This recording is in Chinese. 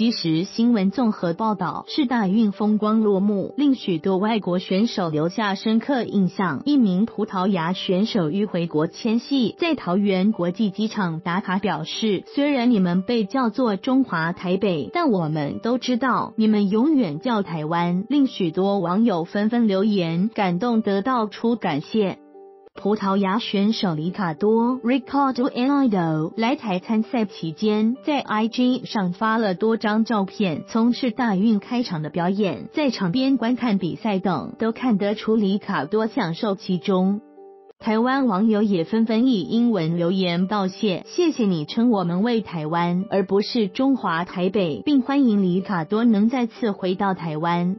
及时新闻综合报道，世大运风光落幕，令许多外国选手留下深刻印象。一名葡萄牙选手欲回国迁徙，在桃园国际机场打卡表示：“虽然你们被叫做中华台北，但我们都知道你们永远叫台湾。”令许多网友纷纷留言，感动得到出感谢。葡萄牙选手里卡多 （Ricardo Enido） 来台参赛期间，在 IG 上发了多张照片，从事大运开场的表演，在场边观看比赛等，都看得出里卡多享受其中。台湾网友也纷纷以英文留言道谢，谢谢你称我们为台湾，而不是中华台北，并欢迎里卡多能再次回到台湾。